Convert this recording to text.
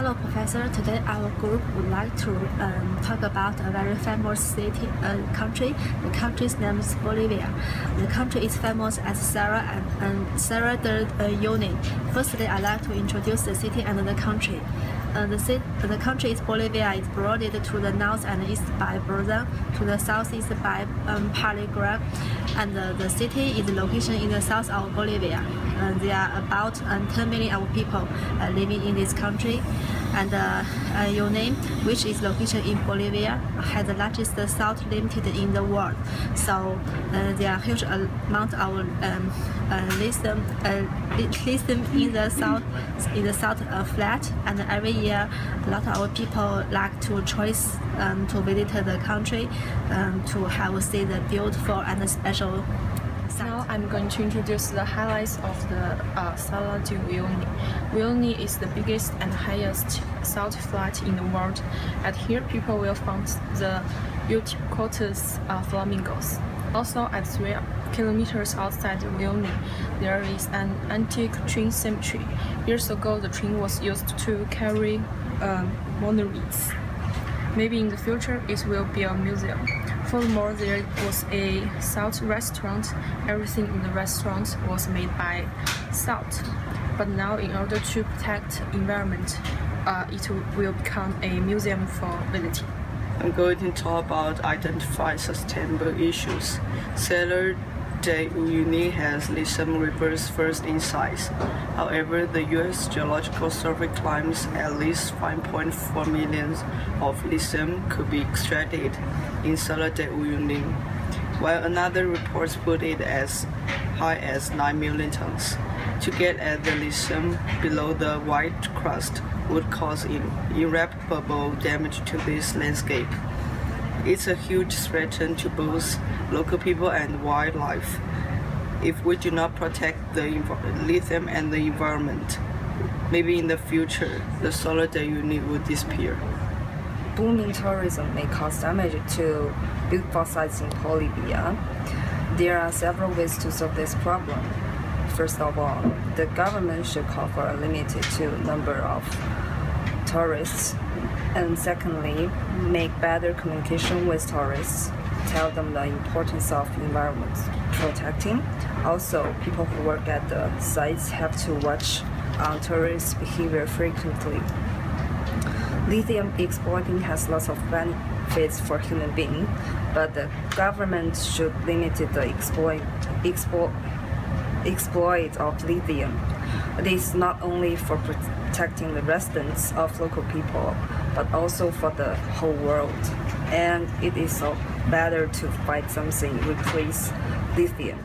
Jalapeño. Professor. Today our group would like to um, talk about a very famous city, uh, country. The country's name is Bolivia. The country is famous as Salar and, and Salar de uh, Uyuni. Firstly, I'd like to introduce the city and the country. Uh, the, city, the country is Bolivia. It's bordered to the north and east by Brazil, to the southeast by um, Paraguay, and uh, the city is located in the south of Bolivia. Uh, there are about um, 10 million of people uh, living in this country and uh, uh, Uyuni, which is located in Bolivia, has the largest salt limited in the world. So uh, there are huge amount of um, uh, lithium, uh, in the south in the south uh, flat, and every year a lot of people like to choice um, to visit the country um, to have see the beautiful and special now I'm going to introduce the highlights of the uh, Salar de Uyuni. Is the biggest and highest salt flat in the world, and here people will find the Uticos uh, flamingos. Also, at 3 kilometers outside Uyuni, there is an antique train cemetery. Years ago, the train was used to carry um, monoliths. Maybe in the future, it will be a museum. Furthermore, there was a salt restaurant. Everything in the restaurant was made by salt. But now, in order to protect environment, uh, it will become a museum for visiting. I'm going to talk about identify sustainable issues. Salar de Uyuni has lithium reverse first in size. However, the U.S. Geological Survey claims at least 5.4 million of lithium could be extracted in Salar de Uyuni, while another report put it as high as 9 million tons. To get at the lithium below the white crust would cause irreparable damage to this landscape. It's a huge threat to both local people and wildlife if we do not protect the lithium and the environment. Maybe in the future, the de Uyuni will disappear. Booming tourism may cause damage to beautiful sites in Bolivia. There are several ways to solve this problem. First of all, the government should call for a limited to number of tourists and secondly, make better communication with tourists, tell them the importance of environment protecting. Also, people who work at the sites have to watch on tourist behavior frequently. Lithium exploiting has lots of benefits for human beings, but the government should limit the exploit, exploit, exploit of lithium. It is not only for protecting the residents of local people, but also for the whole world. And it is better to find something replace lithium.